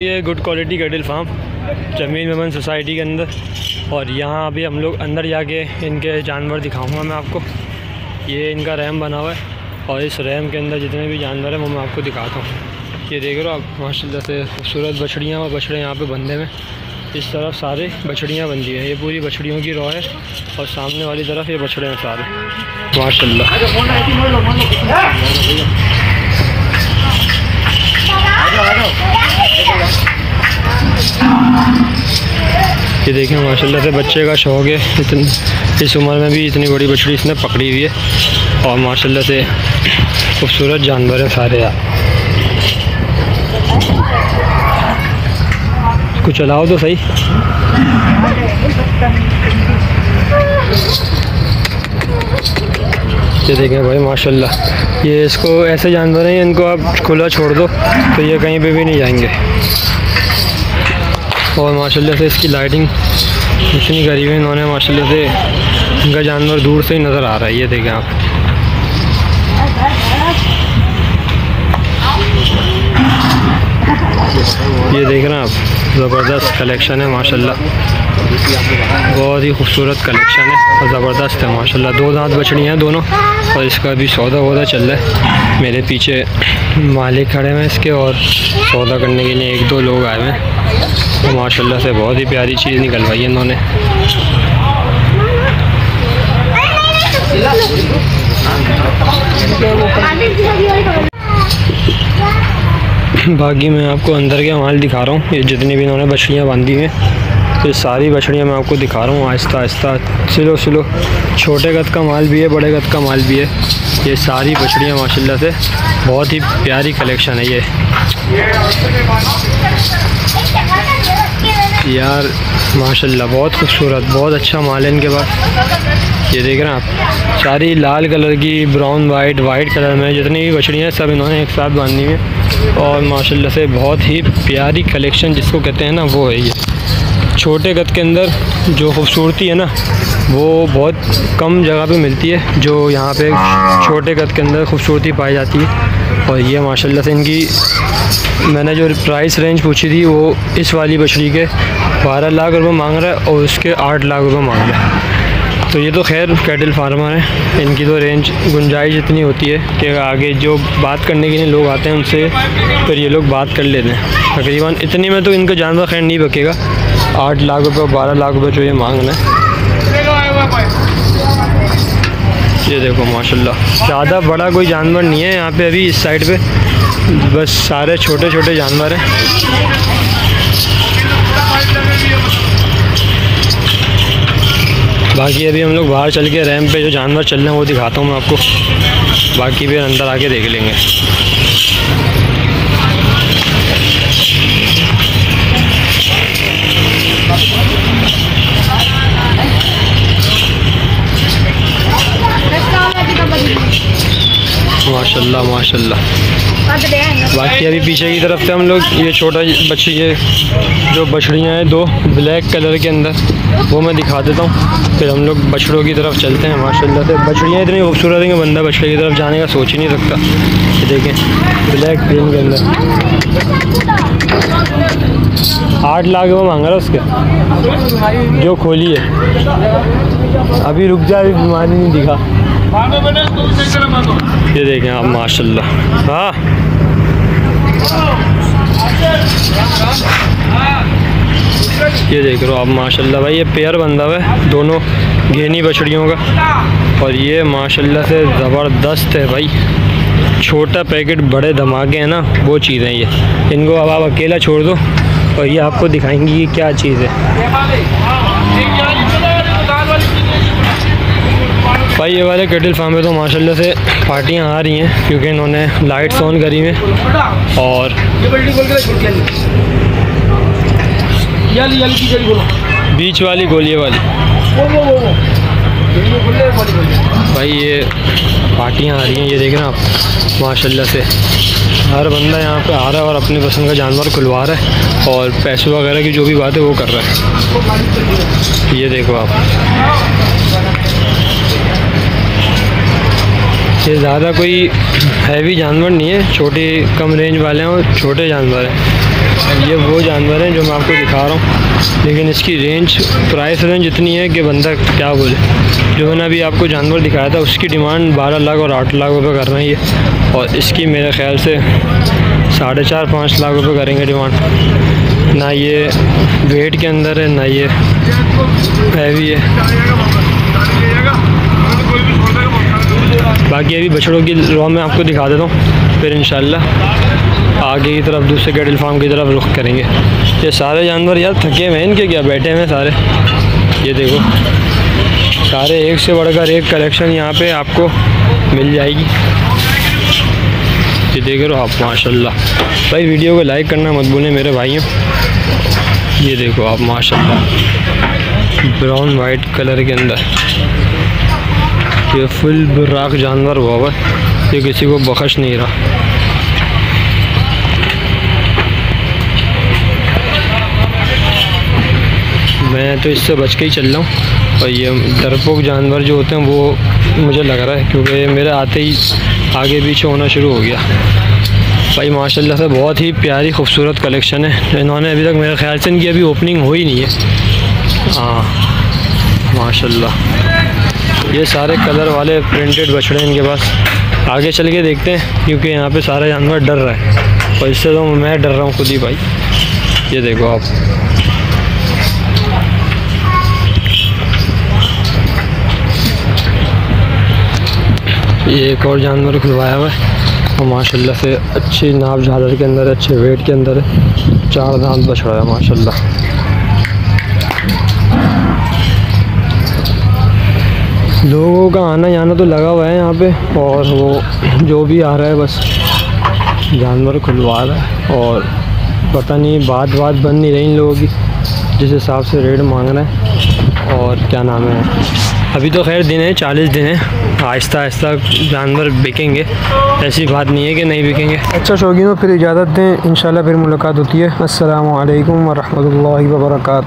ये good quality cattle farm ज़मीन Memon society के अंदर। और यहाँ अभी हम लोग अंदर जाके इनके जानवर दिखाऊँगा मैं आपको। ये इनका रैम बना हुआ है और इस रैम के अंदर जितने भी जानवर हैं वो मैं आपको दिखाता हूँ। ये देख रहे हो आप, माशाल्लाह से खूबसूरत बछड़ियाँ और बछड़े यहाँ पे बंधे में इस तरफ़ सारे बछड़ियाँ बंधी हैं। ये पूरी बछड़ियों की रॉ है और सामने वाली तरफ़ ये बछड़े हैं सारे। माशाल्लाह। ये देखें, माशाल्लाह से बच्चे का शौक़ है। इतन, इस उम्र में भी इतनी बड़ी बछड़ी इसने पकड़ी हुई है। और माशाल्लाह से खूबसूरत जानवर हैं सारे यार। इसको चलाओ तो सही। ये देखें भाई, माशाल्लाह। ये इसको ऐसे जानवर हैं, इनको आप खुला छोड़ दो तो ये कहीं पे भी नहीं जाएँगे। और माशाल्लाह से इसकी लाइटिंग इतनी गरीब है, इन्होंने माशाल्लाह से इनका जानवर दूर से ही नज़र आ रहा है, ये देखें आप। ये देख रहे हैं आप, ज़बरदस्त कलेक्शन है, माशाल्लाह। बहुत ही खूबसूरत कलेक्शन है और ज़बरदस्त है, माशाल्लाह। दो दांत बछड़ियाँ हैं दोनों और इसका भी सौदा वौदा चल रहा है। मेरे पीछे मालिक खड़े हैं इसके और सौदा करने के लिए एक दो लोग आए हैं। तो माशाल्लाह से बहुत ही प्यारी चीज़ निकलवाई है इन्होंने। बाकी मैं आपको अंदर के माल दिखा रहा हूँ, ये जितनी भी इन्होंने बछड़ियाँ बांधी हैं। ये सारी बछड़ियाँ मैं आपको दिखा रहा हूँ, आहिस्ता आहिस्ता। सिलो सिलो। छोटे कद का माल भी है, बड़े कद का माल भी है। ये सारी बछड़ियाँ, माशाल्लाह से, बहुत ही प्यारी कलेक्शन है ये। यार, माशाल्लाह, बहुत खूबसूरत, बहुत अच्छा माल है इनके पास। ये देख रहे हैं आप, सारी लाल कलर की, ब्राउन, वाइट वाइट कलर में, जितनी भी बछड़ियाँ सब इन्होंने एक साथ बांधी हुई है। और माशाल्लाह से, बहुत ही प्यारी कलेक्शन जिसको कहते हैं ना, वो है ये। छोटे कद के अंदर जो खूबसूरती है ना, वो बहुत कम जगह पे मिलती है, जो यहाँ पे छोटे कद के अंदर खूबसूरती पाई जाती है। और ये माशाल्लाह से इनकी, मैंने जो प्राइस रेंज पूछी थी, वो इस वाली बछड़ी के बारह लाख रुपए मांग रहा है और उसके आठ लाख रुपए मांग रहा है। तो ये तो खैर कैटल फार्मर हैं, इनकी तो रेंज गुंजाइश इतनी होती है कि आगे जो बात करने के लिए लोग आते हैं, उनसे फिर ये लोग बात कर लेते हैं। तकरीबन इतनी में तो इनका जानवर खैर नहीं बकेगा। आठ लाख रुपये और बारह लाख रुपये जो ये मांग रहे ये देखो, माशाल्लाह। ज़्यादा बड़ा कोई जानवर नहीं है यहाँ पे अभी इस साइड पे। बस सारे छोटे छोटे जानवर हैं। बाकी अभी हम लोग बाहर चल के रैम पे जो जानवर चल रहे हैं, वो दिखाता हूँ मैं आपको। बाकी भी अंदर आके देख लेंगे। माशाल्लाह माशाल्लाह। बाकी अभी पीछे की तरफ़ से हम लोग, ये छोटा बच्ची ये जो बछड़ियाँ हैं, दो ब्लैक कलर के अंदर, वो मैं दिखा देता हूँ। फिर हम लोग बछड़ों की तरफ़ चलते हैं, माशाल्लाह से। बछड़ियाँ इतनी खूबसूरत हैं कि बंदा बछड़े की तरफ़ जाने का सोच ही नहीं सकता। देखें, ब्लैक ग्रीन के अंदर। आठ लाख वो मांगा रहा उसके, जो खोली है। अभी रुक जा, अभी बीमारी नहीं दिखा। ये देखें आप माशाल्लाह। हाँ। ये देख रहे हो आप माशाल्लाह भाई ये पेयर बंदा हुआ है दोनों घेनी बछड़ियों का। और ये माशाल्लाह से ज़बरदस्त है भाई। छोटा पैकेट बड़े धमाके हैं ना वो चीज़ ये। इनको अब आप अकेला छोड़ दो और ये आपको दिखाएँगी कि क्या चीज़ है। भाई, ये वाले केटल फार्म में तो माशाल्लाह से पार्टियाँ आ रही हैं, क्योंकि इन्होंने लाइट्स ऑन करी हैं और बीच वाली गोलिए वाली। भाई, ये पार्टियाँ आ रही हैं, ये देख रहे हैं आप, माशाल्लाह से। हर बंदा यहाँ पे आ रहा है और अपनी पसंद का जानवर खुलवा रहा है और पैसे वगैरह की जो भी बात है वो कर रहा है। ये देखो आप। ये ज़्यादा कोई हैवी जानवर नहीं है, छोटे कम रेंज वाले हैं और छोटे जानवर हैं। ये वो जानवर हैं जो मैं आपको दिखा रहा हूँ। लेकिन इसकी रेंज प्राइस रेंज इतनी है कि बंदा क्या बोले। जो मैंने अभी आपको जानवर दिखाया था, उसकी डिमांड बारह लाख और आठ लाख रुपये कर रही है। और इसकी मेरे ख्याल से साढ़े चार, पाँच लाख रुपये करेंगे डिमांड ना ये वेट के अंदर है, ना ये हैवी है। बाकी अभी बछड़ों की रॉ मैं आपको दिखा देता हूँ। फिर इन आगे की तरफ़, दूसरे कैटल फार्म की तरफ़ रुख करेंगे। ये सारे जानवर यार थके हुए हैं, इनके क्या बैठे हुए सारे? ये देखो, सारे एक से बढ़कर एक कलेक्शन यहाँ पे आपको मिल जाएगी। ये देख रहे हो आप, माशाल्लाह। भाई वीडियो को लाइक करना मत भूलें मेरे भाइयों। ये देखो आप, माशाल्लाह। ब्राउन वाइट कलर के अंदर। ये फुल बुराक जानवर हुआ हुआ ये किसी को बख्श नहीं रहा। मैं तो इससे बच के ही चल रहा हूँ। और ये डरपोक जानवर जो होते हैं, वो मुझे लग रहा है, क्योंकि मेरे आते ही आगे पीछे होना शुरू हो गया। भाई, माशाल्लाह से बहुत ही प्यारी, खूबसूरत कलेक्शन है। इन्होंने अभी तक मेरे ख्याल से इनकी अभी ओपनिंग हो ही नहीं है। हाँ माशाल्लाह। ये सारे कलर वाले प्रिंटेड बछड़े हैं इनके पास। आगे चल के देखते हैं, क्योंकि यहाँ पे सारा जानवर डर रहा है। और इससे तो मैं डर रहा हूँ खुद ही भाई। ये देखो आप। ये एक और जानवर खुलवाया हुआ है। और माशाल्लाह से अच्छी नाप झालर के अंदर, अच्छे वेट के अंदर चार दांत बछड़ा है, माशाल्लाह। लोगों का आना जाना तो लगा हुआ है यहाँ पे और वो जो भी आ रहा है बस जानवर खुलवा रहा है और पता नहीं बात बात बन नहीं रही इन लोगों की, जिस हिसाब से रेट मांग रहे हैं। और क्या नाम है? अभी तो खैर दिन है, चालीस दिन है। आहिस्ता आहिस्ता जानवर बिकेंगे। ऐसी बात नहीं है कि नहीं बिकेंगे। अच्छा शौकीनों फिर इजाज़त दें। इन फिर मुलाकात होती है। असलकम वरहमल वर्का